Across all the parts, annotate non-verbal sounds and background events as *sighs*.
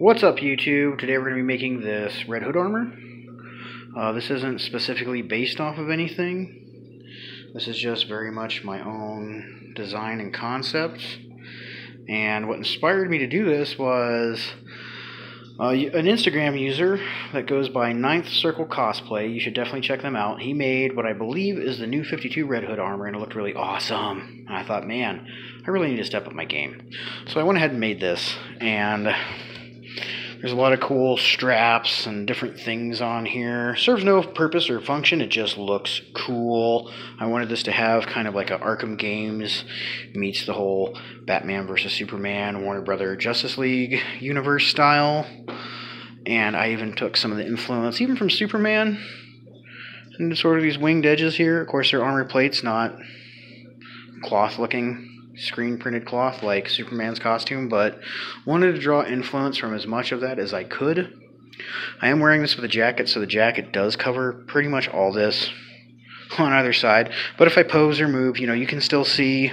What's up YouTube? Today we're going to be making this Red Hood armor. Uh, this isn't specifically based off of anything. This is just very much my own design and concept. And what inspired me to do this was uh, an Instagram user that goes by Ninth Circle Cosplay. You should definitely check them out. He made what I believe is the new 52 Red Hood armor and it looked really awesome. And I thought, man, I really need to step up my game. So I went ahead and made this and there's a lot of cool straps and different things on here. Serves no purpose or function, it just looks cool. I wanted this to have kind of like a Arkham Games meets the whole Batman versus Superman, Warner Brother Justice League universe style. And I even took some of the influence, even from Superman, and sort of these winged edges here. Of course, they're armor plates, not cloth looking screen printed cloth like Superman's costume, but wanted to draw influence from as much of that as I could. I am wearing this with a jacket, so the jacket does cover pretty much all this on either side. But if I pose or move, you know, you can still see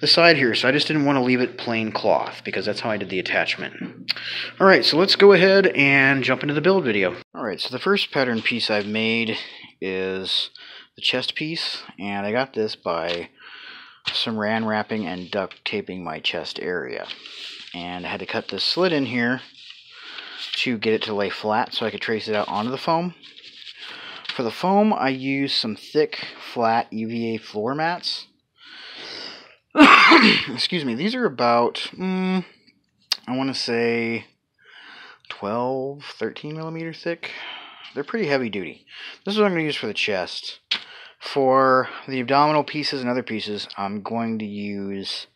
the side here. So I just didn't want to leave it plain cloth because that's how I did the attachment. Alright, so let's go ahead and jump into the build video. Alright, so the first pattern piece I've made is the chest piece, and I got this by saran wrapping and duct taping my chest area. And I had to cut this slit in here to get it to lay flat so I could trace it out onto the foam. For the foam, I used some thick, flat EVA floor mats. *coughs* Excuse me, these are about, mm, I want to say 12, 13 millimeter thick. They're pretty heavy duty. This is what I'm going to use for the chest. For the abdominal pieces and other pieces, I'm going to use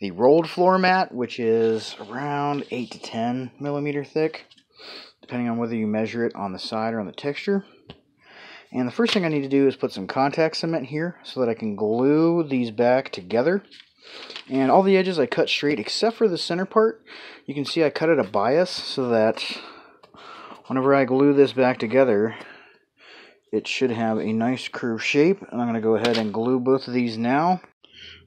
the rolled floor mat, which is around 8 to 10 millimeter thick, depending on whether you measure it on the side or on the texture. And the first thing I need to do is put some contact cement here so that I can glue these back together. And all the edges I cut straight except for the center part. You can see I cut it a bias so that whenever I glue this back together, it should have a nice curved shape. And I'm going to go ahead and glue both of these now.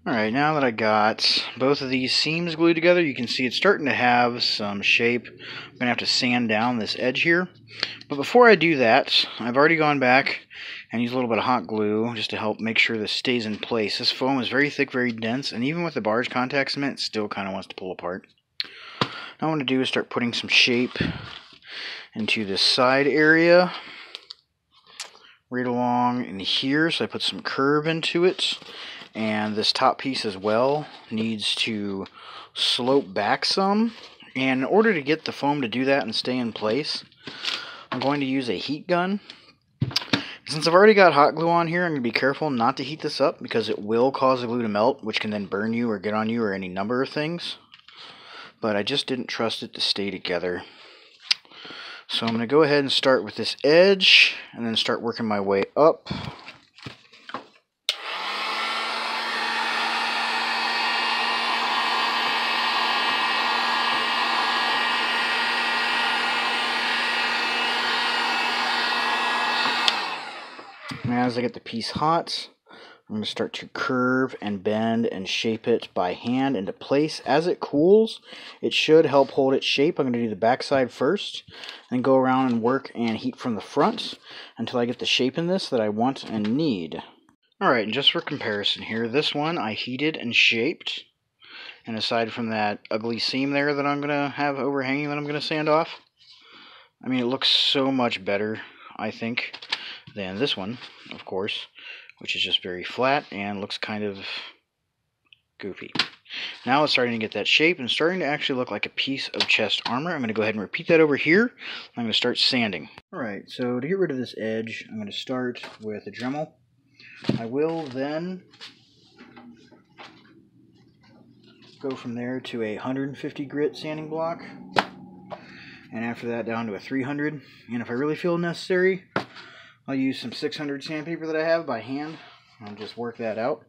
Alright, now that I got both of these seams glued together, you can see it's starting to have some shape. I'm going to have to sand down this edge here. But before I do that, I've already gone back and used a little bit of hot glue just to help make sure this stays in place. This foam is very thick, very dense, and even with the barge contact cement, it still kind of wants to pull apart. What I want to do is start putting some shape into this side area right along in here so I put some curve into it. And this top piece as well needs to slope back some. And in order to get the foam to do that and stay in place I'm going to use a heat gun. Since I've already got hot glue on here I'm going to be careful not to heat this up because it will cause the glue to melt which can then burn you or get on you or any number of things. But I just didn't trust it to stay together so I'm going to go ahead and start with this edge and then start working my way up. And as I get the piece hot, I'm going to start to curve and bend and shape it by hand into place. As it cools, it should help hold its shape. I'm going to do the backside first and go around and work and heat from the front until I get the shape in this that I want and need. Alright, and just for comparison here, this one I heated and shaped. And aside from that ugly seam there that I'm going to have overhanging that I'm going to sand off, I mean, it looks so much better, I think, than this one, of course which is just very flat and looks kind of goofy. Now it's starting to get that shape and starting to actually look like a piece of chest armor. I'm going to go ahead and repeat that over here. I'm going to start sanding. Alright, so to get rid of this edge, I'm going to start with a Dremel. I will then go from there to a 150 grit sanding block. And after that down to a 300. And if I really feel necessary, I'll use some 600 sandpaper that I have by hand. I'll just work that out.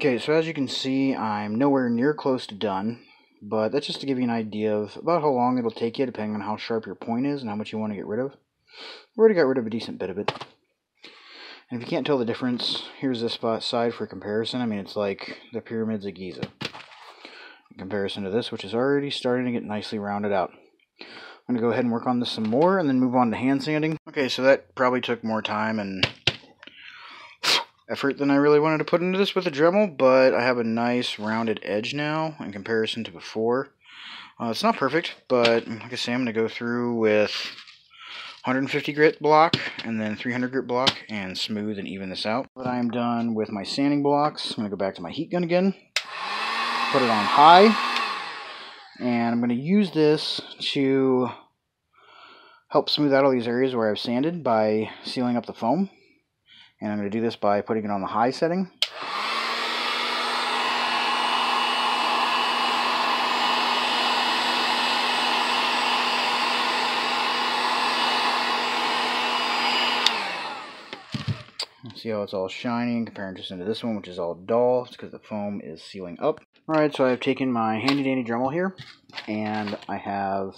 Okay, so as you can see, I'm nowhere near close to done, but that's just to give you an idea of about how long it'll take you, depending on how sharp your point is and how much you want to get rid of. I've already got rid of a decent bit of it. And if you can't tell the difference, here's this spot side for comparison. I mean, it's like the pyramids of Giza. In comparison to this, which is already starting to get nicely rounded out. I'm going to go ahead and work on this some more and then move on to hand sanding. Okay, so that probably took more time and effort than I really wanted to put into this with a Dremel, but I have a nice rounded edge now in comparison to before. Uh, it's not perfect, but like I say, I'm going to go through with 150 grit block and then 300 grit block and smooth and even this out. But I am done with my sanding blocks. I'm going to go back to my heat gun again, put it on high, and I'm going to use this to help smooth out all these areas where I've sanded by sealing up the foam. And I'm going to do this by putting it on the high setting. See how it's all shiny in comparison to this one, which is all dull. It's because the foam is sealing up. Alright, so I've taken my handy dandy Dremel here, and I have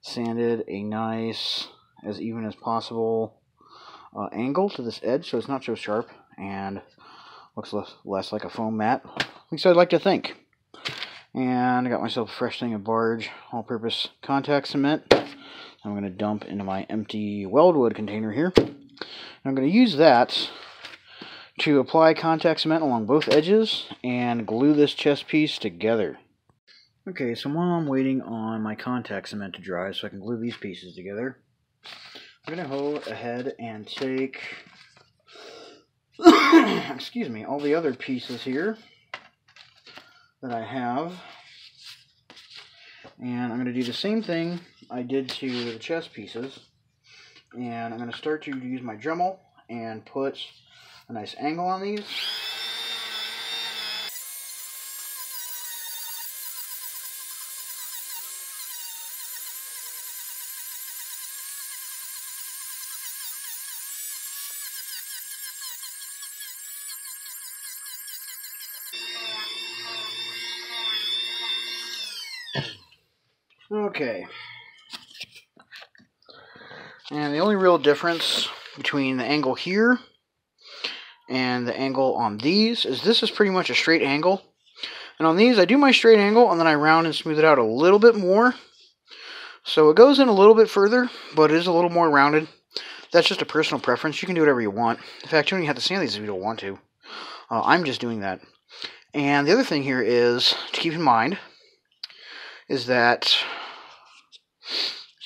sanded a nice, as even as possible, uh, angle to this edge so it's not so sharp and looks less, less like a foam mat. At least I'd like to think. And I got myself a fresh thing of Barge all-purpose contact cement. I'm going to dump into my empty weldwood container here. I'm going to use that to apply contact cement along both edges and glue this chest piece together. Okay, so while I'm waiting on my contact cement to dry so I can glue these pieces together, I'm going to go ahead and take, *coughs* excuse me, all the other pieces here that I have. And I'm going to do the same thing I did to the chest pieces. And I'm going to start to use my Dremel and put a nice angle on these. Okay. And the only real difference between the angle here and the angle on these is this is pretty much a straight angle. And on these, I do my straight angle, and then I round and smooth it out a little bit more. So it goes in a little bit further, but it is a little more rounded. That's just a personal preference. You can do whatever you want. In fact, you don't even have to sand these if you don't want to. Uh, I'm just doing that. And the other thing here is to keep in mind is that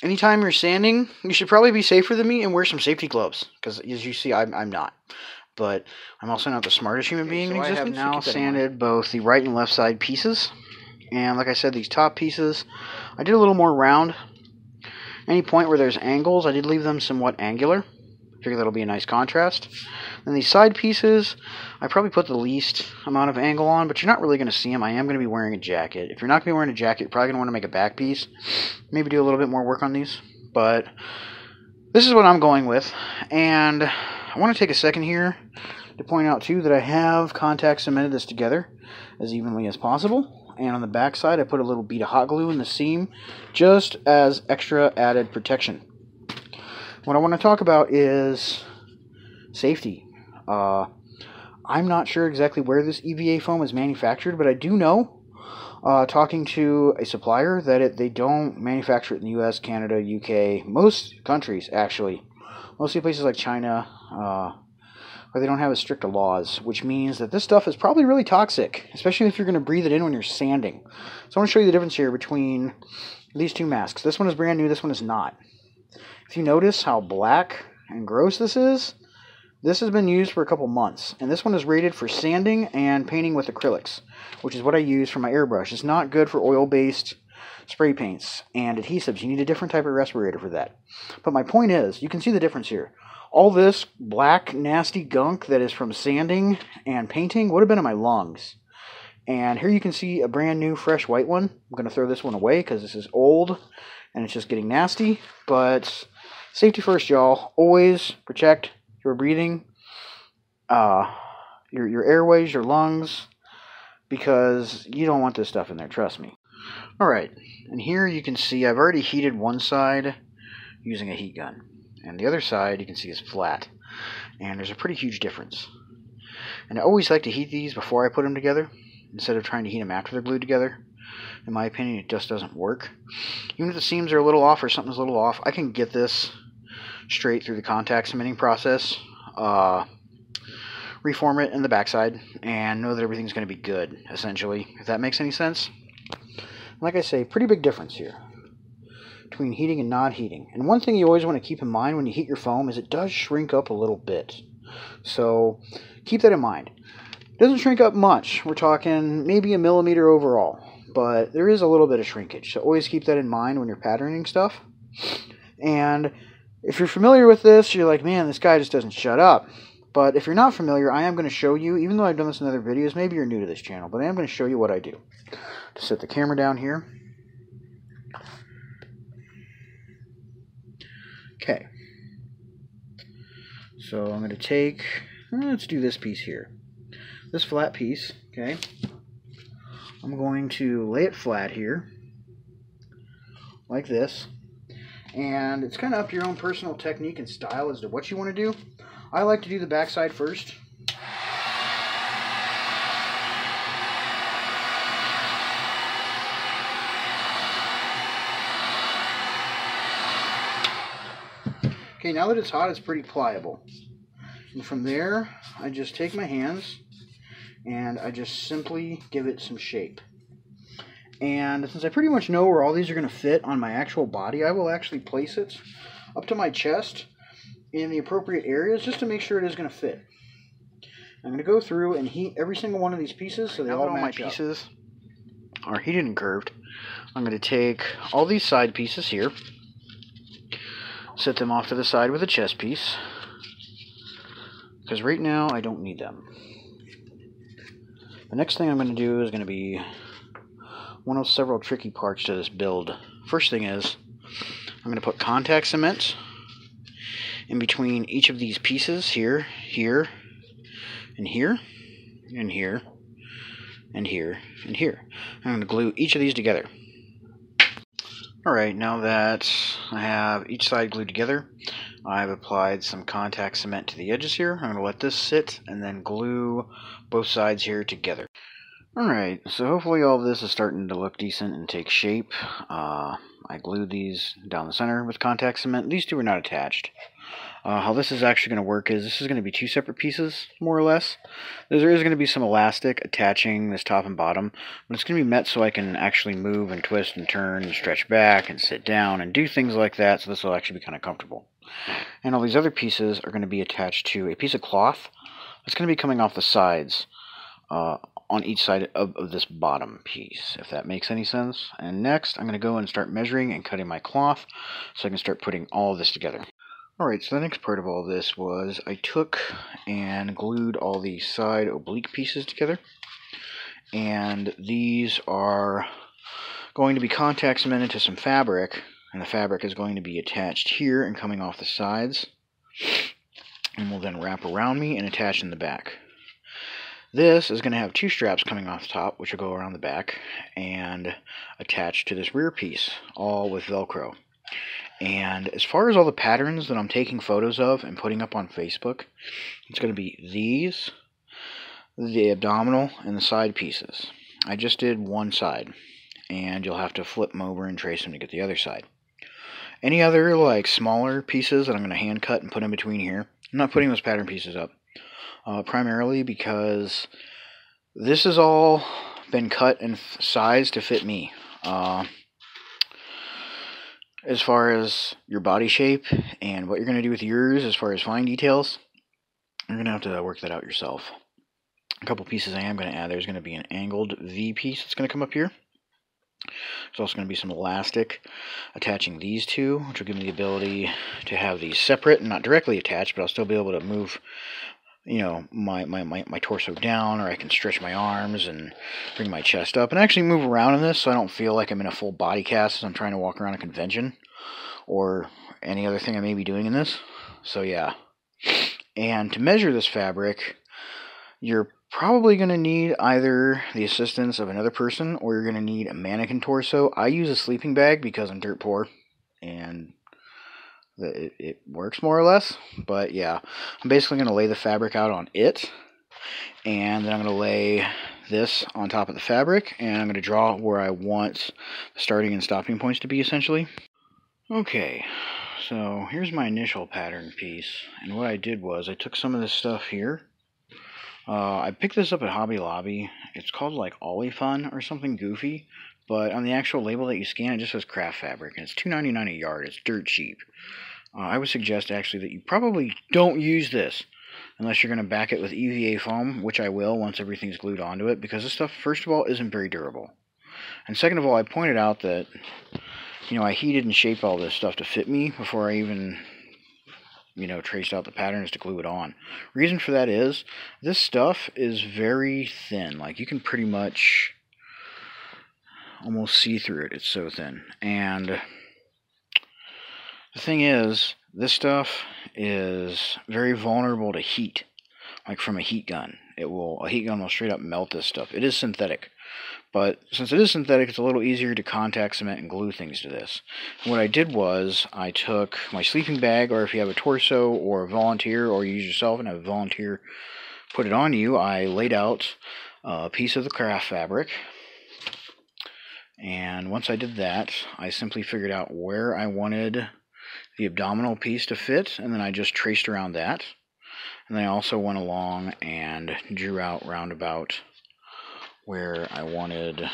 anytime you're sanding, you should probably be safer than me and wear some safety gloves. Because as you see, I'm, I'm not. But I'm also not the smartest human being okay, so in existence. I have now sanded both the right and left side pieces. And like I said, these top pieces, I did a little more round. Any point where there's angles, I did leave them somewhat angular. Figure that'll be a nice contrast. Then these side pieces, I probably put the least amount of angle on, but you're not really going to see them. I am going to be wearing a jacket. If you're not going to be wearing a jacket, you're probably going to want to make a back piece. Maybe do a little bit more work on these. But this is what I'm going with. And I want to take a second here to point out, too, that I have contact cemented this together as evenly as possible. And on the back side, I put a little bead of hot glue in the seam just as extra added protection. What I want to talk about is safety. Uh, I'm not sure exactly where this EVA foam is manufactured, but I do know, uh, talking to a supplier, that it, they don't manufacture it in the US, Canada, UK, most countries actually. Mostly places like China, uh, where they don't have as strict laws, which means that this stuff is probably really toxic, especially if you're going to breathe it in when you're sanding. So I want to show you the difference here between these two masks. This one is brand new, this one is not. If you notice how black and gross this is, this has been used for a couple months, and this one is rated for sanding and painting with acrylics, which is what I use for my airbrush. It's not good for oil-based spray paints and adhesives. You need a different type of respirator for that. But my point is, you can see the difference here. All this black, nasty gunk that is from sanding and painting would have been in my lungs. And here you can see a brand new, fresh white one. I'm going to throw this one away because this is old and it's just getting nasty. But safety first, y'all. Always protect your breathing, uh, your, your airways, your lungs, because you don't want this stuff in there, trust me. Alright, and here you can see I've already heated one side using a heat gun. And the other side you can see is flat. And there's a pretty huge difference. And I always like to heat these before I put them together, instead of trying to heat them after they're glued together. In my opinion, it just doesn't work. Even if the seams are a little off or something's a little off, I can get this straight through the contact cementing process. Uh, reform it in the backside and know that everything's going to be good, essentially, if that makes any sense. Like I say, pretty big difference here between heating and not heating. And one thing you always want to keep in mind when you heat your foam is it does shrink up a little bit. So keep that in mind. It doesn't shrink up much. We're talking maybe a millimeter overall, but there is a little bit of shrinkage. So always keep that in mind when you're patterning stuff. And if you're familiar with this, you're like, man, this guy just doesn't shut up. But if you're not familiar, I am going to show you, even though I've done this in other videos, maybe you're new to this channel, but I am going to show you what I do. To set the camera down here. Okay. So I'm going to take, eh, let's do this piece here. This flat piece, okay. I'm going to lay it flat here, like this. And it's kind of up to your own personal technique and style as to what you want to do. I like to do the backside first. Okay, now that it's hot, it's pretty pliable. And from there, I just take my hands and I just simply give it some shape. And since I pretty much know where all these are going to fit on my actual body, I will actually place it up to my chest in the appropriate areas just to make sure it is going to fit. I'm going to go through and heat every single one of these pieces so they all match my pieces are heated and curved. I'm going to take all these side pieces here, set them off to the side with a chest piece, because right now I don't need them. The next thing I'm going to do is going to be one of several tricky parts to this build. First thing is, I'm going to put contact cement in between each of these pieces here, here, and here, and here, and here, and here. I'm going to glue each of these together. Alright, now that I have each side glued together, I've applied some contact cement to the edges here. I'm going to let this sit and then glue both sides here together. Alright, so hopefully all of this is starting to look decent and take shape. Uh, I glued these down the center with contact cement. These two are not attached. Uh, how this is actually going to work is this is going to be two separate pieces, more or less. There is going to be some elastic attaching this top and bottom, but it's going to be met so I can actually move and twist and turn and stretch back and sit down and do things like that, so this will actually be kind of comfortable. And all these other pieces are going to be attached to a piece of cloth that's going to be coming off the sides. Uh, on each side of, of, this bottom piece, if that makes any sense. And next, I'm going to go and start measuring and cutting my cloth so I can start putting all this together. Alright, so the next part of all this was I took and glued all the side oblique pieces together. And these are going to be contact cemented to some fabric, and the fabric is going to be attached here and coming off the sides. And will then wrap around me and attach in the back. This is going to have two straps coming off the top, which will go around the back, and attach to this rear piece, all with Velcro. And as far as all the patterns that I'm taking photos of and putting up on Facebook, it's going to be these, the abdominal, and the side pieces. I just did one side, and you'll have to flip them over and trace them to get the other side. Any other like smaller pieces that I'm going to hand cut and put in between here, I'm not putting those pattern pieces up uh, primarily because this has all been cut and sized to fit me. Uh, as far as your body shape and what you're going to do with yours as far as fine details, you're going to have to work that out yourself. A couple pieces I am going to add. There's going to be an angled V piece that's going to come up here. There's also going to be some elastic attaching these two, which will give me the ability to have these separate and not directly attached, but I'll still be able to move you know my, my, my, my torso down or I can stretch my arms and bring my chest up and actually move around in this so I don't feel like I'm in a full body cast as I'm trying to walk around a convention or any other thing I may be doing in this. So yeah. And to measure this fabric, you're probably going to need either the assistance of another person or you're going to need a mannequin torso. I use a sleeping bag because I'm dirt poor and it, it works more or less. But yeah, I'm basically going to lay the fabric out on it and then I'm going to lay this on top of the fabric and I'm going to draw where I want the starting and stopping points to be essentially. Okay, so here's my initial pattern piece and what I did was I took some of this stuff here uh, I picked this up at Hobby Lobby. It's called like Oly-Fun or something goofy, but on the actual label that you scan, it just says craft fabric, and it's $2.99 a yard. It's dirt cheap. Uh, I would suggest actually that you probably don't use this unless you're going to back it with EVA foam, which I will once everything's glued onto it, because this stuff, first of all, isn't very durable. And second of all, I pointed out that, you know, I heated and shaped all this stuff to fit me before I even you know, traced out the patterns to glue it on. Reason for that is this stuff is very thin. Like you can pretty much almost see through it. It's so thin. And the thing is, this stuff is very vulnerable to heat, like from a heat gun. It will a heat gun will straight up melt this stuff. It is synthetic. But since it is synthetic, it's a little easier to contact cement and glue things to this. And what I did was I took my sleeping bag, or if you have a torso or a volunteer, or you use yourself and have a volunteer put it on you, I laid out a piece of the craft fabric. And once I did that, I simply figured out where I wanted the abdominal piece to fit, and then I just traced around that. And then I also went along and drew out roundabout where I wanted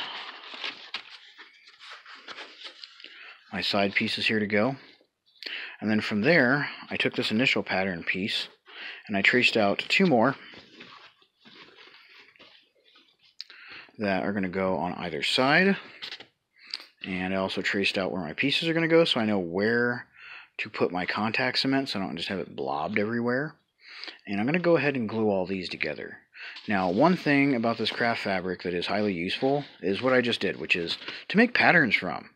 my side pieces here to go. And then from there, I took this initial pattern piece and I traced out two more that are going to go on either side. And I also traced out where my pieces are going to go so I know where to put my contact cement so I don't just have it blobbed everywhere. And I'm going to go ahead and glue all these together. Now, one thing about this craft fabric that is highly useful is what I just did, which is to make patterns from.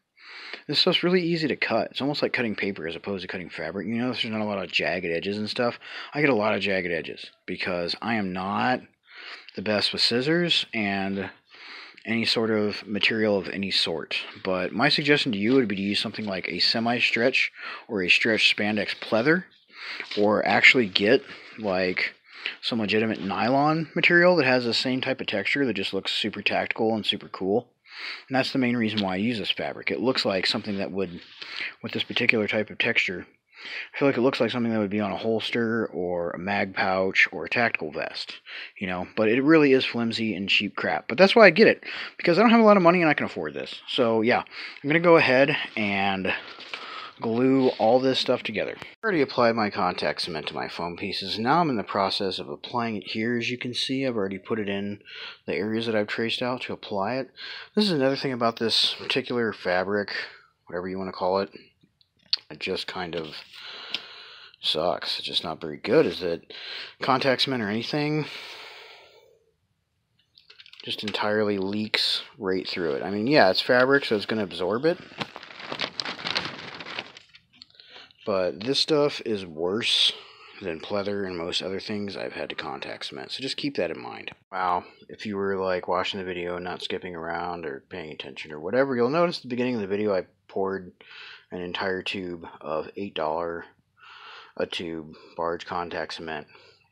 This stuff's really easy to cut. It's almost like cutting paper as opposed to cutting fabric. You know, there's not a lot of jagged edges and stuff. I get a lot of jagged edges because I am not the best with scissors and any sort of material of any sort. But my suggestion to you would be to use something like a semi-stretch or a stretch spandex pleather or actually get like some legitimate nylon material that has the same type of texture that just looks super tactical and super cool. And that's the main reason why I use this fabric. It looks like something that would, with this particular type of texture, I feel like it looks like something that would be on a holster or a mag pouch or a tactical vest, you know. But it really is flimsy and cheap crap. But that's why I get it because I don't have a lot of money and I can afford this. So yeah, I'm gonna go ahead and glue all this stuff together. I already applied my contact cement to my foam pieces. Now I'm in the process of applying it here. As you can see, I've already put it in the areas that I've traced out to apply it. This is another thing about this particular fabric, whatever you want to call it. It just kind of sucks. It's just not very good. Is that contact cement or anything just entirely leaks right through it. I mean, yeah, it's fabric, so it's going to absorb it. But this stuff is worse than pleather and most other things I've had to contact cement. So just keep that in mind. Wow, if you were like watching the video, and not skipping around or paying attention or whatever, you'll notice at the beginning of the video I poured an entire tube of $8 a tube barge contact cement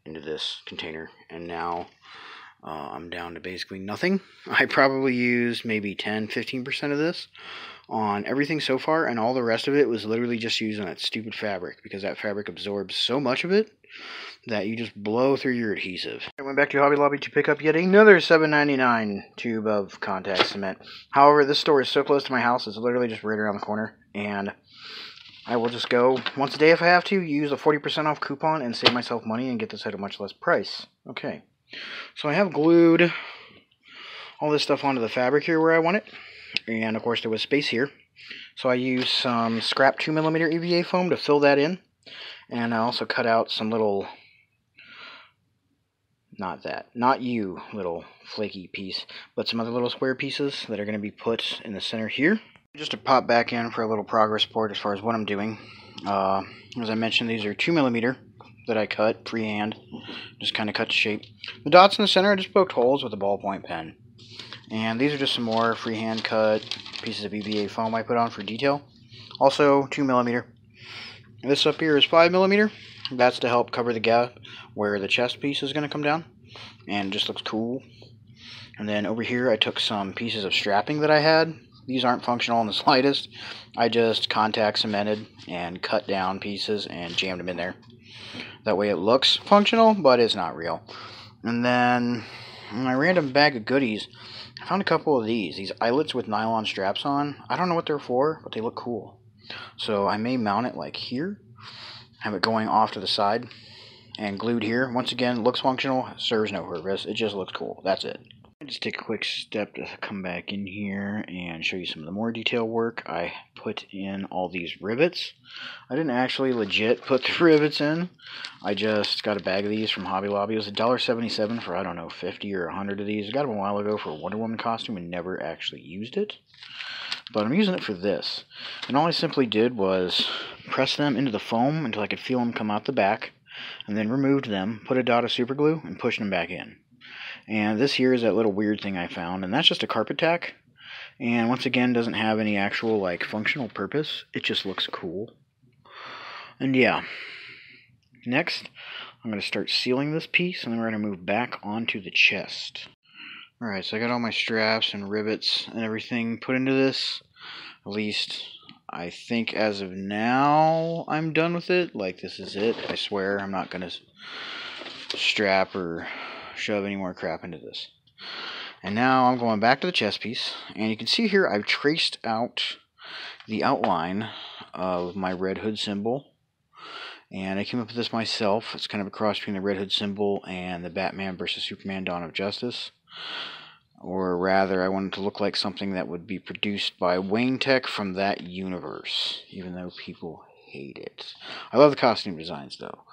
into this container. And now uh, I'm down to basically nothing. *laughs* I probably used maybe 10-15% of this on everything so far, and all the rest of it was literally just used on that stupid fabric because that fabric absorbs so much of it that you just blow through your adhesive. I went back to Hobby Lobby to pick up yet another $7.99 tube of contact cement. However, this store is so close to my house, it's literally just right around the corner, and I will just go once a day if I have to, use a 40% off coupon, and save myself money and get this at a much less price. Okay, so I have glued all this stuff onto the fabric here where I want it. And of course there was space here. So I used some scrap 2mm EVA foam to fill that in. And I also cut out some little not that not you little flaky piece but some other little square pieces that are going to be put in the center here just to pop back in for a little progress report as far as what I'm doing uh, as I mentioned these are 2mm that I cut freehand. Just kind of cut the shape. The dots in the center, I just poked holes with a ballpoint pen. And these are just some more freehand cut pieces of EVA foam I put on for detail. Also, 2 millimeter. This up here is 5 millimeter. That's to help cover the gap where the chest piece is going to come down. And just looks cool. And then over here I took some pieces of strapping that I had. These aren't functional in the *laughs* slightest. I just contact cemented and cut down pieces and jammed them in there. That way it looks functional, but it's not real. And then my random bag of goodies, I found a couple of these. These eyelets with nylon straps on. I don't know what they're for, but they look cool. So I may mount it like here, have it going off to the side, and glued here. Once again, looks functional, serves no purpose. It just looks cool. That's it. Just take a quick step to come back in here and show you some of the more detail work. I put in all these rivets. I didn't actually legit put the *laughs* rivets in. I just got a bag of these from Hobby Lobby. It was $1.77 for, I don't know, 50 or 100 of these. I got them a while ago for a Wonder Woman costume and never actually used it. But I'm using it for this. And all I simply did was press them into the foam until I could feel them come out the back, and then removed them, put a dot of super glue, and pushed them back in. And this here is that little weird thing I found, and that's just a carpet tack. And once again, doesn't have any actual like functional purpose. It just looks cool. And yeah. Next, I'm going to start sealing this piece, and then we're going to move back onto the chest. Alright, so I got all my straps and rivets and everything put into this. At least, I think as of now, I'm done with it. Like, this is it. I swear I'm not going to strap or shove any more crap into this. And now I'm going back to the chest piece, and you can see here I've traced out the outline of my Red Hood symbol. And I came up with this myself. It's kind of a cross between the Red Hood symbol and the Batman versus Superman Dawn of Justice. Or rather, I wanted to look like something that would be produced by Wayne Tech from that universe, even though people hate it. I love the costume designs, though.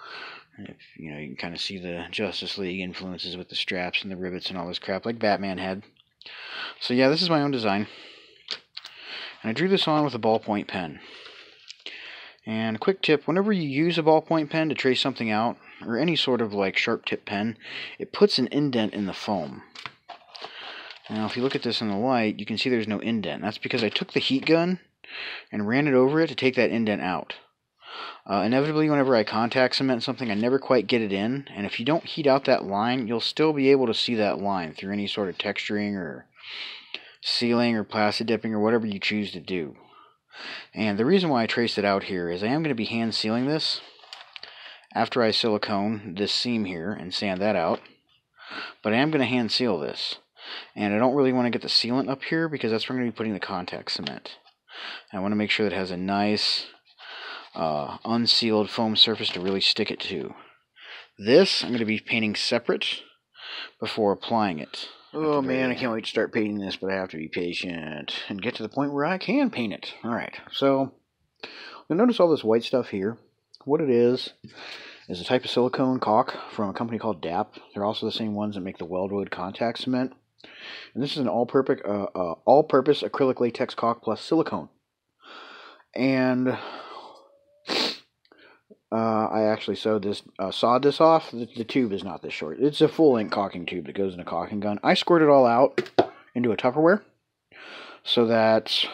If, you know, you can kind of see the Justice League influences with the straps and the rivets and all this crap, like Batman had. So yeah, this is my own design. And I drew this on with a ballpoint pen. And a quick tip, whenever you use a ballpoint pen to trace something out, or any sort of like sharp tip pen, it puts an indent in the foam. Now if you look at this in the light, you can see there's no indent. That's because I took the heat gun and ran it over it to take that indent out. Uh, inevitably, whenever I contact cement something, I never quite get it in, and if you don't heat out that line, you'll still be able to see that line through any sort of texturing or sealing or plastic dipping or whatever you choose to do. And the reason why I traced it out here is I am going to be hand sealing this after I silicone this seam here and sand that out. But I am going to hand seal this. And I don't really want to get the sealant up here because that's where I'm going to be putting the contact cement. I want to make sure that it has a nice uh, unsealed foam surface to really stick it to. This I'm going to be painting separate before applying it. Oh man, I can't wait to start painting this, but I have to be patient and get to the point where I can paint it. Alright, so you'll notice all this white stuff here. What it is, is a type of silicone caulk from a company called DAP. They're also the same ones that make the Weldwood contact cement. And this is an all-purpose uh, uh, all-purpose acrylic latex caulk plus silicone. And uh, I actually sewed this, uh, sawed this off. The, the, tube is not this short. It's a full length caulking tube that goes in a caulking gun. I squirt it all out into a Tupperware so that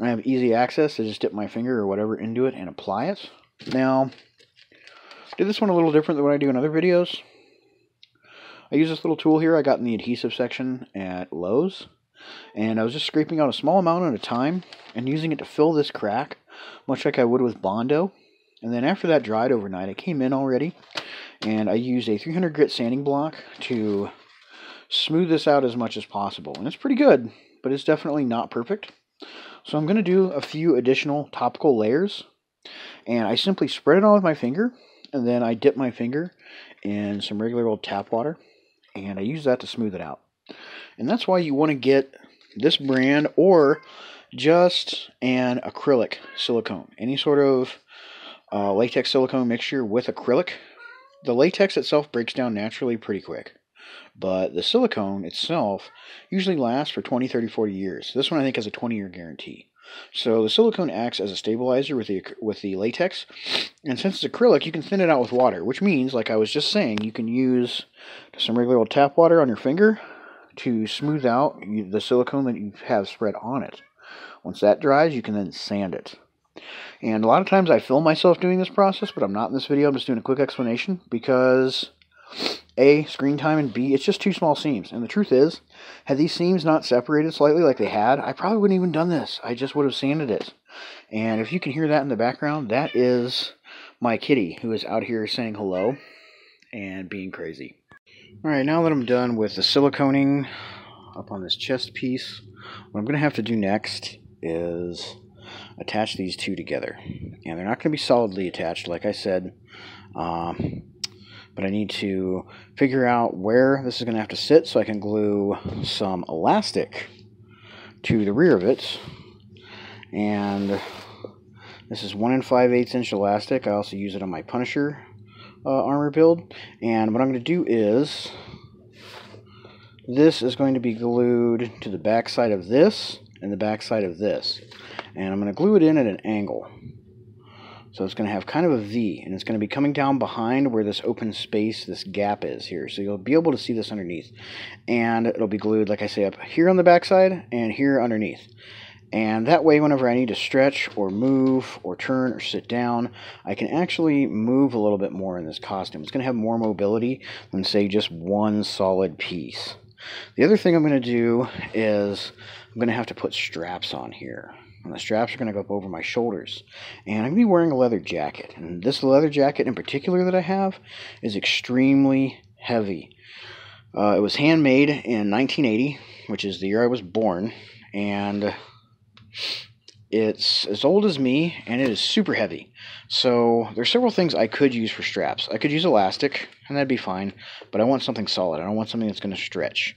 I have easy access to just dip my finger or whatever into it and apply it. Now, did this one a little different than what I do in other videos. I use this little tool here I got in the adhesive section at Lowe's. And I was just scraping out a small amount at a time and using it to fill this crack, much like I would with Bondo. And then after that dried overnight, it came in already. And I used a 300 grit sanding block to smooth this out as much as possible. And it's pretty good, but it's definitely not perfect. So I'm going to do a few additional topical layers. And I simply spread it on with my finger. And then I dip my finger in some regular old tap water. And I use that to smooth it out. And that's why you want to get this brand or just an acrylic silicone. Any sort of uh, latex silicone mixture with acrylic. The latex itself breaks down naturally pretty quick, but the silicone itself usually lasts for 20, 30, 40 years. This one I think has a 20 year guarantee. So the silicone acts as a stabilizer with the with the latex, and since it's acrylic, you can thin it out with water, which means, like I was just saying, you can use some regular old tap water on your finger to smooth out the silicone that you have spread on it. Once that dries, you can then sand it. And a lot of times I film myself doing this process, but I'm not in this video. I'm just doing a quick explanation because A, screen time, and B, it's just two small seams. And the truth is, had these seams not separated slightly like they had, I probably wouldn't even done this. I just would have sanded it. And if you can hear that in the background, that is my kitty who is out here saying hello and being crazy. Alright, now that I'm done with the siliconing up on this chest piece, what I'm going to have to do next is attach these two together. And they're not going to be solidly attached, like I said, um, but I need to figure out where this is going to have to sit so I can glue some elastic to the rear of it. And this is 1 and 5 eighths inch elastic. I also use it on my Punisher uh, armor build. And what I'm going to do is this is going to be glued to the back side of this and the back side of this. And I'm going to glue it in at an angle. So it's going to have kind of a V, and it's going to be coming down behind where this open space, this gap is here. So you'll be able to see this underneath. And it'll be glued, like I say, up here on the backside and here underneath. And that way, whenever I need to stretch or move or turn or sit down, I can actually move a little bit more in this costume. It's going to have more mobility than, say, just one solid piece. The other thing I'm going to do is I'm going to have to put straps on here. And the straps are going to go up over my shoulders. And I'm going to be wearing a leather jacket. And this leather jacket in particular that I have is extremely heavy. Uh, it was handmade in 1980, which is the year I was born. And it's as old as me, and it is super heavy. So there's several things I could use for straps. I could use elastic, and that'd be fine, but I want something solid. I don't want something that's going to stretch.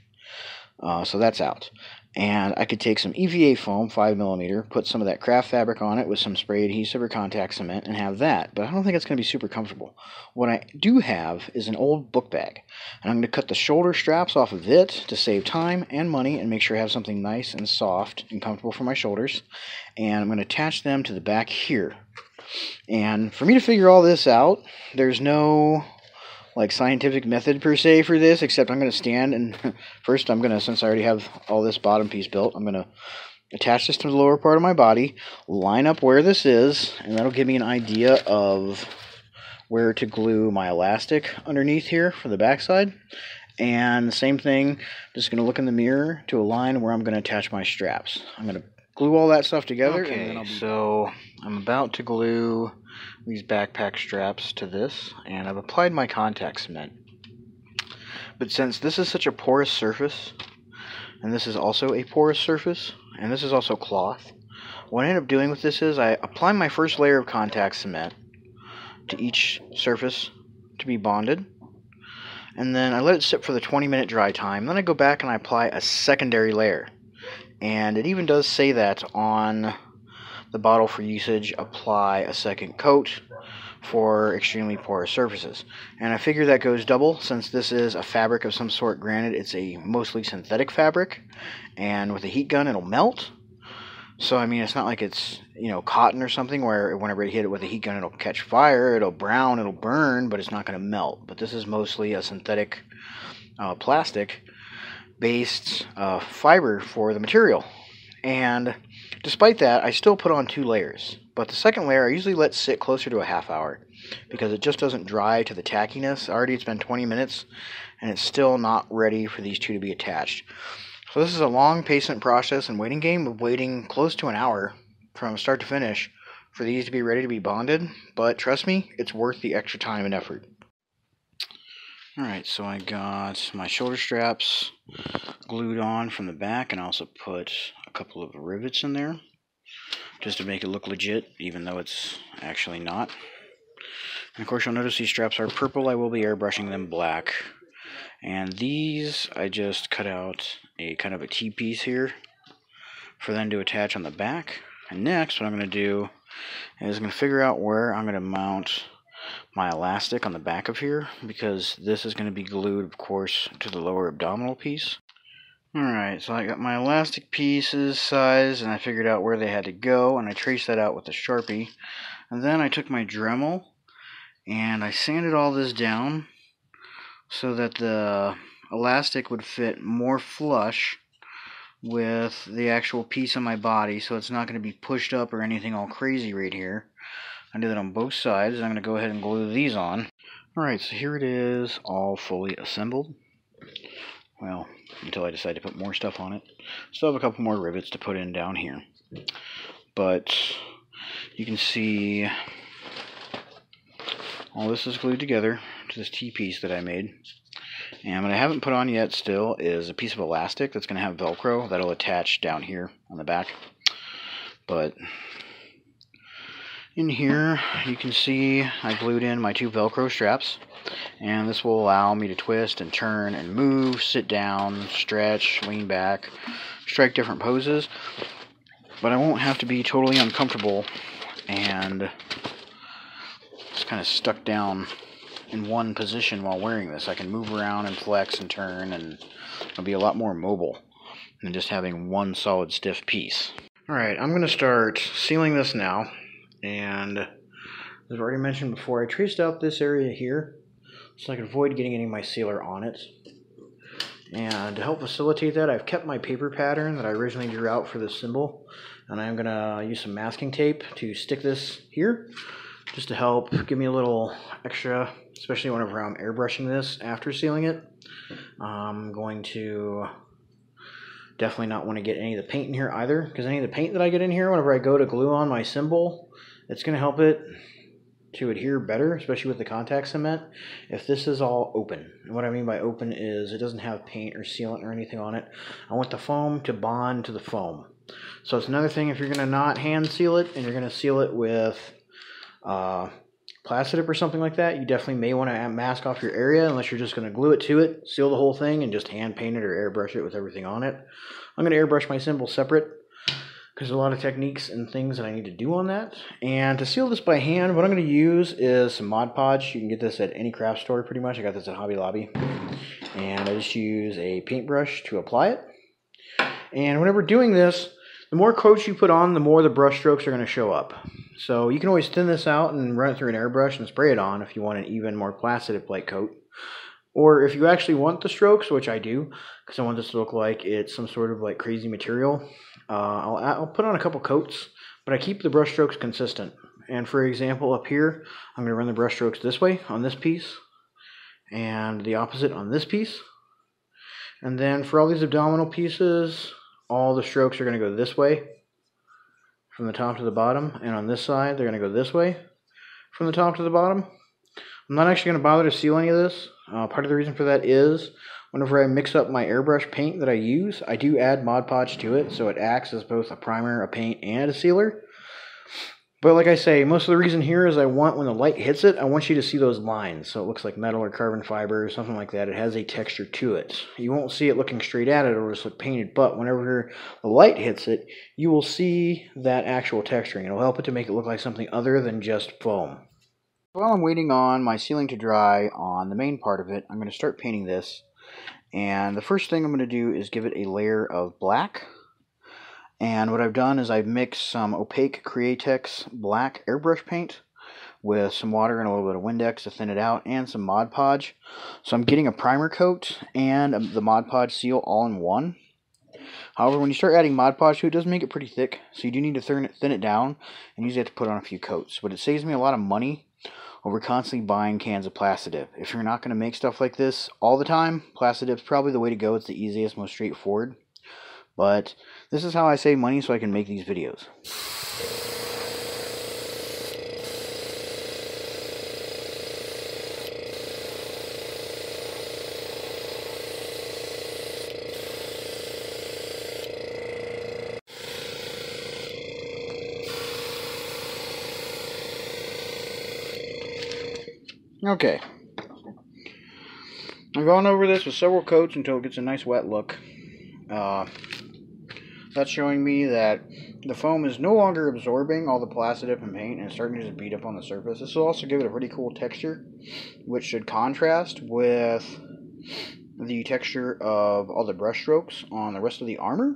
Uh, so that's out and I could take some EVA foam, 5 millimeter, put some of that craft fabric on it with some spray adhesive or contact cement, and have that. But I don't think it's going to be super comfortable. What I do have is an old book bag, and I'm going to cut the shoulder straps off of it to save time and money and make sure I have something nice and soft and comfortable for my shoulders. And I'm going to attach them to the back here. And for me to figure all this out, there's no like scientific method per se for this, except I'm going to stand and *laughs* first I'm going to, since I already have all this bottom piece built, I'm going to attach this to the lower part of my body, line up where this is, and that'll give me an idea of where to glue my elastic underneath here for the backside. And the same thing, just going to look in the mirror to align where I'm going to attach my straps. I'm going to glue all that stuff together. Okay, so I'm about to glue these backpack straps to this, and I've applied my contact cement. But since this is such a porous surface, and this is also a porous surface, and this is also cloth, what I end up doing with this is I apply my first layer of contact cement to each surface to be bonded, and then I let it sit for the 20 minute dry time. Then I go back and I apply a secondary layer. And it even does say that on the bottle for usage, apply a second coat for extremely porous surfaces. And I figure that goes double since this is a fabric of some sort. Granted, it's a mostly synthetic fabric, and with a heat gun, it'll melt. So, I mean, it's not like it's, you know, cotton or something where whenever you hit it with a heat gun, it'll catch fire, it'll brown, it'll burn, but it's not going to melt. But this is mostly a synthetic uh, plastic based uh, fiber for the material. And despite that, I still put on two layers. But the second layer I usually let sit closer to a half hour because it just doesn't dry to the tackiness. Already it's been 20 minutes and it's still not ready for these two to be attached. So this is a long patient process and waiting game of waiting close to an hour from start to finish for these to be ready to be bonded. But trust me, it's worth the extra time and effort. Alright, so I got my shoulder straps glued on from the back and I also put a couple of rivets in there just to make it look legit, even though it's actually not. And of course you'll notice these straps are purple, I will be airbrushing them black. And these, I just cut out a kind of a T-piece here for them to attach on the back. And next, what I'm going to do is I'm going to figure out where I'm going to mount my elastic on the back of here because this is going to be glued of course to the lower abdominal piece Alright, so I got my elastic pieces size and I figured out where they had to go and I traced that out with a Sharpie. And then I took my Dremel and I sanded all this down so that the elastic would fit more flush with the actual piece on my body so it's not going to be pushed up or anything all crazy right here. I did that on both sides. I'm going to go ahead and glue these on. Alright, so here it is all fully assembled. Well, until I decide to put more stuff on it. Still have a couple more rivets to put in down here. But you can see all this is glued together to this T-piece that I made. And what I haven't put on yet still is a piece of elastic that's going to have Velcro that'll attach down here on the back. But in here you can see I glued in my two Velcro straps and this will allow me to twist and turn and move, sit down, stretch, lean back, strike different poses. But I won't have to be totally uncomfortable and just kind of stuck down in one position while wearing this. I can move around and flex and turn and I'll be a lot more mobile than just having one solid stiff piece. Alright, I'm going to start sealing this now and as I've already mentioned before, I traced out this area here so I can avoid getting any of my sealer on it. And to help facilitate that, I've kept my paper pattern that I originally drew out for this symbol. And I'm going to use some masking tape to stick this here, just to help give me a little extra, especially whenever I'm airbrushing this after sealing it. I'm going to definitely not want to get any of the paint in here either, because any of the paint that I get in here, whenever I go to glue on my symbol, it's going to help it to adhere better, especially with the contact cement, if this is all open. And what I mean by open is it doesn't have paint or sealant or anything on it. I want the foam to bond to the foam. So it's another thing if you're going to not hand seal it and you're going to seal it with uh, Plastidip or something like that, you definitely may want to mask off your area unless you're just going to glue it to it, seal the whole thing, and just hand paint it or airbrush it with everything on it. I'm going to airbrush my symbol separate because there's a lot of techniques and things that I need to do on that. And to seal this by hand, what I'm going to use is some Mod Podge. You can get this at any craft store pretty much. I got this at Hobby Lobby. And I just use a paintbrush to apply it. And whenever doing this, the more coats you put on, the more the brush strokes are going to show up. So you can always thin this out and run it through an airbrush and spray it on if you want an even more Plastidip-like coat. Or if you actually want the strokes, which I do, because I want this to look like it's some sort of like crazy material, uh, I'll, I'll put on a couple coats, but I keep the brush strokes consistent. And for example, up here, I'm going to run the brush strokes this way on this piece, and the opposite on this piece. And then for all these abdominal pieces, all the strokes are going to go this way from the top to the bottom. And on this side, they're going to go this way from the top to the bottom. I'm not actually going to bother to seal any of this. Uh, part of the reason for that is whenever I mix up my airbrush paint that I use, I do add Mod Podge to it, so it acts as both a primer, a paint, and a sealer. But like I say, most of the reason here is I want when the light hits it, I want you to see those lines. So it looks like metal or carbon fiber or something like that. It has a texture to it. You won't see it looking straight at it, it'll just look painted. But whenever the light hits it, you will see that actual texturing. It'll help it to make it look like something other than just foam. While I'm waiting on my sealing to dry on the main part of it, I'm going to start painting this. And the first thing I'm going to do is give it a layer of black. And what I've done is I've mixed some opaque Createx black airbrush paint with some water and a little bit of Windex to thin it out and some Mod Podge. So I'm getting a primer coat and the Mod Podge seal all in one. However, when you start adding Mod Podge to it, it does make it pretty thick, so you do need to thin it, thin it down, and usually have to put on a few coats. But it saves me a lot of money over constantly buying cans of Plastidip. If you're not going to make stuff like this all the time, Plastidip's probably the way to go. It's the easiest, most straightforward. But this is how I save money so I can make these videos. Okay. I've gone over this with several coats until it gets a nice wet look. Uh, that's showing me that the foam is no longer absorbing all the Plastidip and paint and starting to just beat up on the surface. This will also give it a pretty cool texture, which should contrast with the texture of all the brush strokes on the rest of the armor.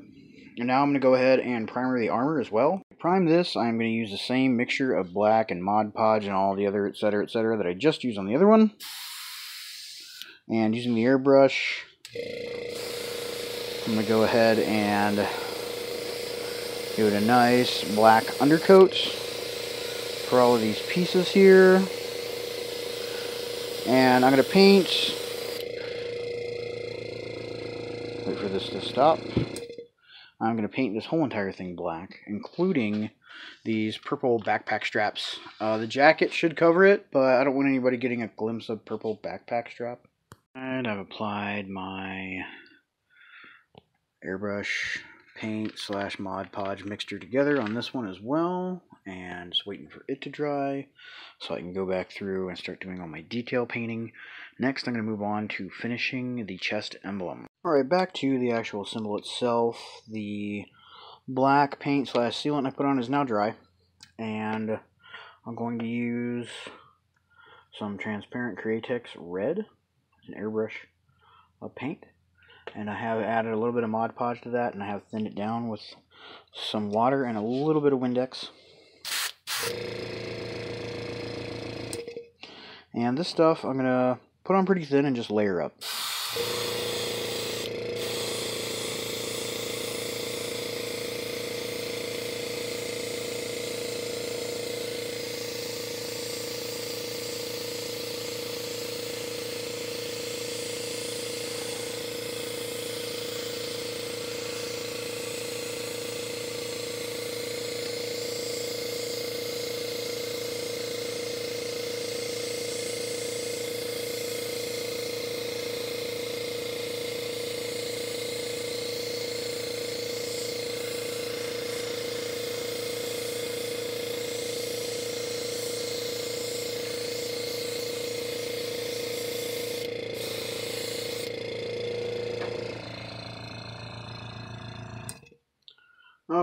And now I'm going to go ahead and primer the armor as well. Prime this, I'm going to use the same mixture of black and Mod Podge and all the other etc etc that I just used on the other one. And using the airbrush, I'm going to go ahead and give it a nice black undercoat for all of these pieces here. And I'm going to paint, wait for this to stop. I'm going to paint this whole entire thing black, including these purple backpack straps. Uh, the jacket should cover it, but I don't want anybody getting a glimpse of purple backpack strap. And I've applied my airbrush paint slash Mod Podge mixture together on this one as well and just waiting for it to dry so I can go back through and start doing all my detail painting. Next I'm going to move on to finishing the chest emblem. Alright, back to the actual symbol itself. The black paint slash sealant I put on is now dry and I'm going to use some transparent Createx red, an airbrush of paint and I have added a little bit of Mod Podge to that and I have thinned it down with some water and a little bit of Windex. And this stuff I'm going to put on pretty thin and just layer up.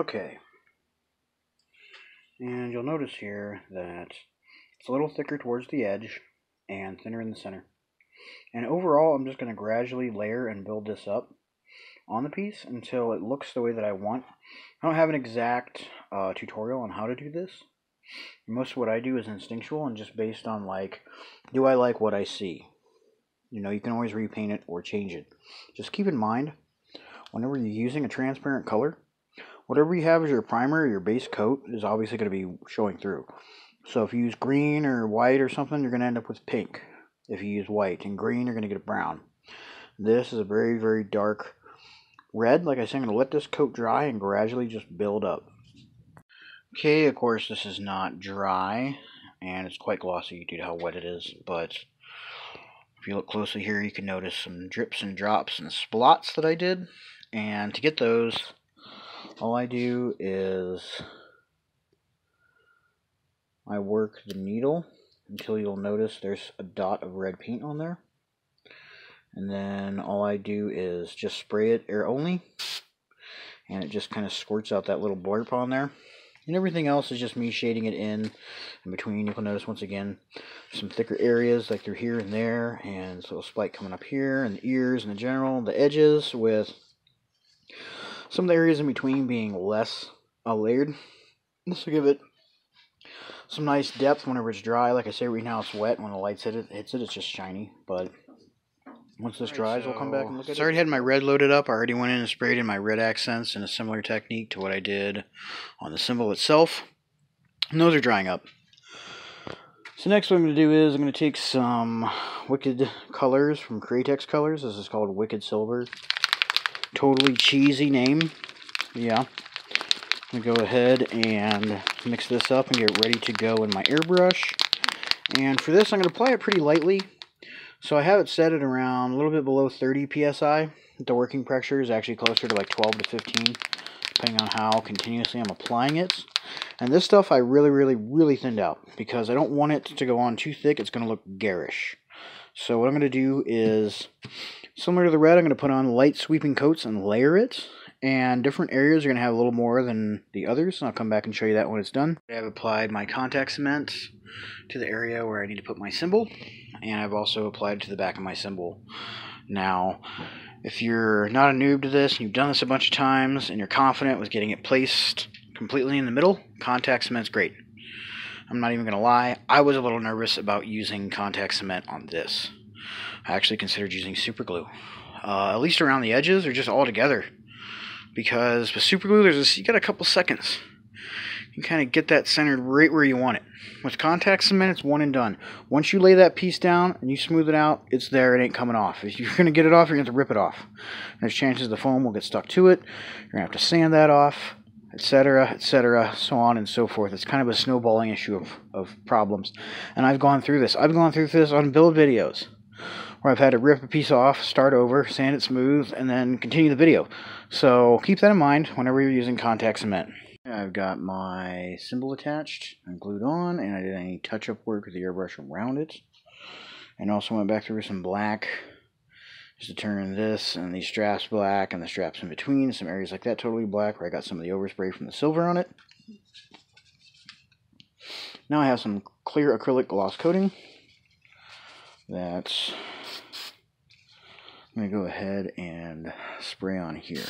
Okay. And you'll notice here that it's a little thicker towards the edge and thinner in the center. And overall, I'm just going to gradually layer and build this up on the piece until it looks the way that I want. I don't have an exact uh, tutorial on how to do this. Most of what I do is instinctual and just based on like, do I like what I see? You know, you can always repaint it or change it. Just keep in mind, whenever you're using a transparent color, whatever you have as your primer, your base coat, is obviously going to be showing through. So if you use green or white or something, you're going to end up with pink. If you use white and green, you're going to get a brown. This is a very, very dark red. Like I said, I'm going to let this coat dry and gradually just build up. Okay, of course, this is not dry, and it's quite glossy due to how wet it is, but if you look closely here, you can notice some drips and drops and splots that I did. And to get those, all I do is I work the needle until you'll notice there's a dot of red paint on there. And then all I do is just spray it air only. And it just kind of squirts out that little blurb on there. And everything else is just me shading it in. In between, you'll notice once again, some thicker areas like through here and there. And so a spike coming up here, and the ears and the general, the edges with some of the areas in between being less uh, layered. This will give it some nice depth whenever it's dry. Like I say, right now it's wet. When the lights hit it, hits it, it's just shiny. But once this dries, so we'll come back and look at it. I already had my red loaded up. I already went in and sprayed in my red accents in a similar technique to what I did on the symbol itself. And those are drying up. So next what I'm going to do is I'm going to take some Wicked colors from Createx Colors. This is called Wicked Silver totally cheesy name. Yeah. I'm going to go ahead and mix this up and get ready to go in my airbrush. And for this, I'm going to apply it pretty lightly. So I have it set at around a little bit below 30 psi. The working pressure is actually closer to like 12 to 15, depending on how continuously I'm applying it. And this stuff I really, really, really thinned out because I don't want it to go on too thick. It's going to look garish. So what I'm going to do is Similar to the red, I'm going to put on light sweeping coats and layer it. And different areas are going to have a little more than the others. And I'll come back and show you that when it's done. I have applied my contact cement to the area where I need to put my symbol. And I've also applied it to the back of my symbol Now, if you're not a noob to this and you've done this a bunch of times and you're confident with getting it placed completely in the middle, contact cement's great. I'm not even going to lie, I was a little nervous about using contact cement on this. I actually considered using super glue, uh, at least around the edges or just all together. Because with super glue, there's this, you got a couple seconds. You kind of get that centered right where you want it. With contact cement, it's one and done. Once you lay that piece down and you smooth it out, it's there. It ain't coming off. If you're going to get it off, you're going to have to rip it off. There's chances the foam will get stuck to it. You're going to have to sand that off etc., etc., so on and so forth. It's kind of a snowballing issue of, of problems. And I've gone through this. I've gone through this on build videos where I've had to rip a piece off, start over, sand it smooth, and then continue the video. So keep that in mind whenever you're using contact cement. I've got my symbol attached and glued on, and I did any touch-up work with the airbrush around it. And also went back through some black just to turn this and these straps black and the straps in between, some areas like that totally black where I got some of the overspray from the silver on it. Now I have some clear acrylic gloss coating that I'm going to go ahead and spray on here.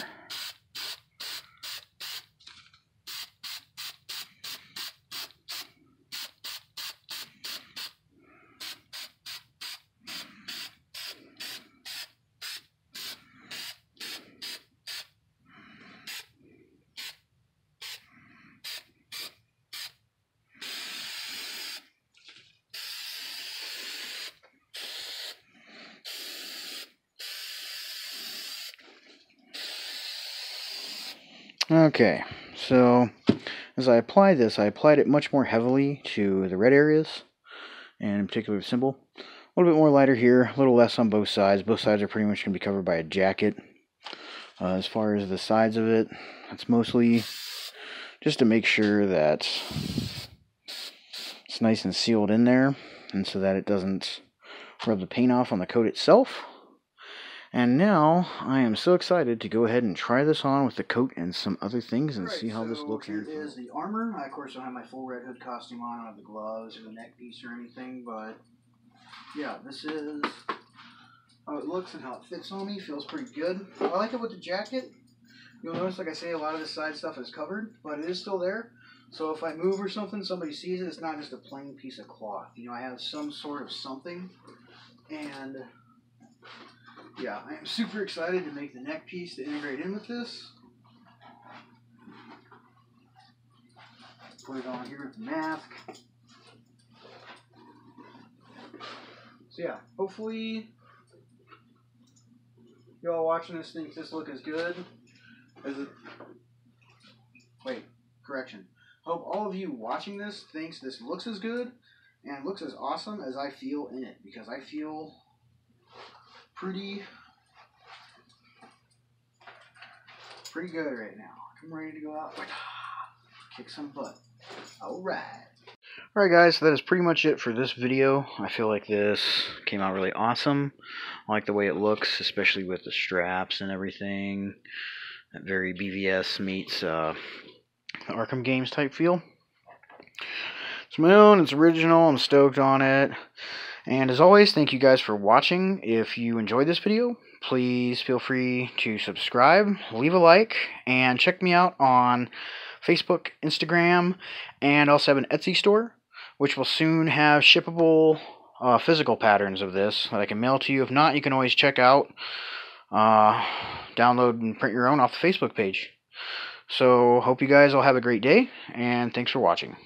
Okay, so as I apply this, I applied it much more heavily to the red areas, and in particular the symbol. A little bit more lighter here, a little less on both sides. Both sides are pretty much going to be covered by a jacket. Uh, as far as the sides of it, it's mostly just to make sure that it's nice and sealed in there, and so that it doesn't rub the paint off on the coat itself. And now I am so excited to go ahead and try this on with the coat and some other things and right, see how so this looks. Here is the armor. I of course don't have my full Red Hood costume on. I don't have the gloves or the neck piece or anything, but yeah, this is how it looks and how it fits on me. Feels pretty good. I like it with the jacket. You'll notice, like I say, a lot of the side stuff is covered, but it is still there. So if I move or something, somebody sees it, it's not just a plain piece of cloth. You know, I have some sort of something, and yeah, I am super excited to make the neck piece to integrate in with this. Put it on here with the mask. So yeah, hopefully y'all watching this think this look as good as it. Wait, correction. Hope all of you watching this thinks this looks as good and looks as awesome as I feel in it because I feel pretty pretty good right now. I'm ready to go out *sighs* kick some butt. Alright. Alright guys, so that is pretty much it for this video. I feel like this came out really awesome. I like the way it looks, especially with the straps and everything. That very BVS meets uh, Arkham Games type feel. It's my own, it's original, I'm stoked on it. And as always, thank you guys for watching. If you enjoyed this video, please feel free to subscribe, leave a like, and check me out on Facebook, Instagram, and also have an Etsy store, which will soon have shippable uh, physical patterns of this that I can mail to you. If not, you can always check out, uh, download, and print your own off the Facebook page. So, hope you guys all have a great day, and thanks for watching.